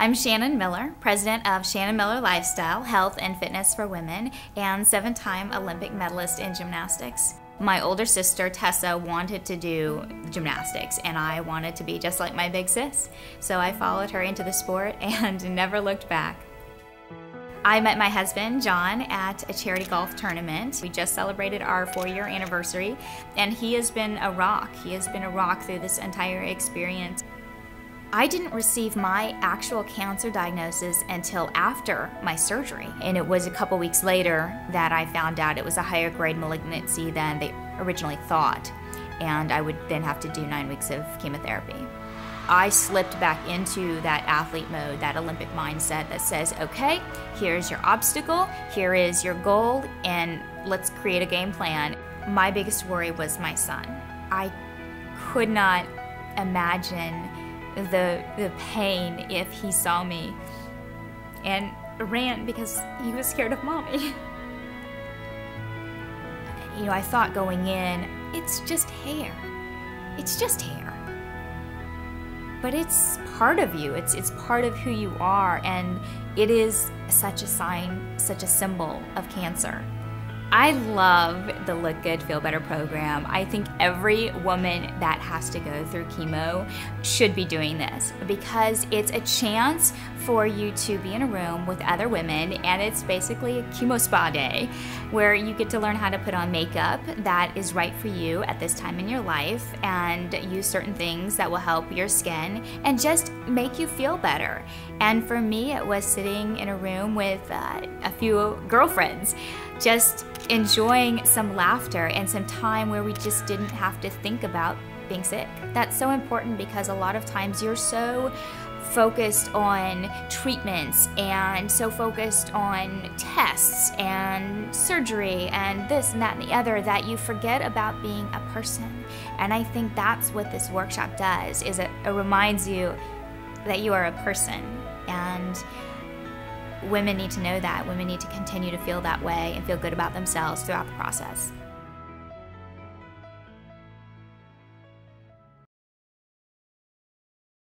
I'm Shannon Miller, president of Shannon Miller Lifestyle, Health and Fitness for Women, and seven time Olympic medalist in gymnastics. My older sister, Tessa, wanted to do gymnastics, and I wanted to be just like my big sis. So I followed her into the sport and never looked back. I met my husband, John, at a charity golf tournament. We just celebrated our four year anniversary, and he has been a rock. He has been a rock through this entire experience. I didn't receive my actual cancer diagnosis until after my surgery, and it was a couple weeks later that I found out it was a higher grade malignancy than they originally thought, and I would then have to do nine weeks of chemotherapy. I slipped back into that athlete mode, that Olympic mindset that says, okay, here's your obstacle, here is your goal, and let's create a game plan. My biggest worry was my son. I could not imagine the, the pain if he saw me and ran because he was scared of mommy. you know, I thought going in, it's just hair. It's just hair. But it's part of you. It's it's part of who you are and it is such a sign, such a symbol of cancer. I love the Look Good, Feel Better program. I think every woman that has to go through chemo should be doing this because it's a chance for you to be in a room with other women and it's basically a chemo spa day where you get to learn how to put on makeup that is right for you at this time in your life and use certain things that will help your skin and just make you feel better. And for me, it was sitting in a room with uh, a few girlfriends just enjoying some laughter and some time where we just didn't have to think about being sick. That's so important because a lot of times you're so focused on treatments and so focused on tests and surgery and this and that and the other that you forget about being a person. And I think that's what this workshop does is it, it reminds you that you are a person and women need to know that. Women need to continue to feel that way and feel good about themselves throughout the process.